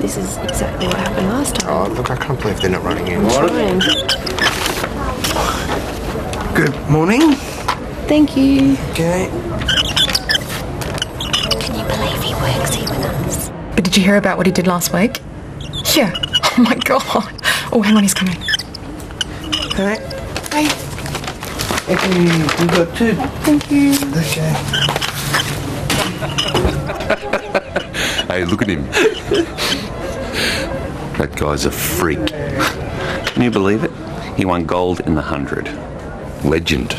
this is exactly what happened last time. Oh, look, I can't believe they're not running in. Fine. Good morning. Thank you. Okay. Can you believe he works here with us? But did you hear about what he did last week? Yeah. Oh my god. Oh, hang on, he's coming. Hey. Hey. Thank you. You got two. Thank you. Okay. Hey, look at him. that guy's a freak. Can you believe it? He won gold in the hundred. Legend.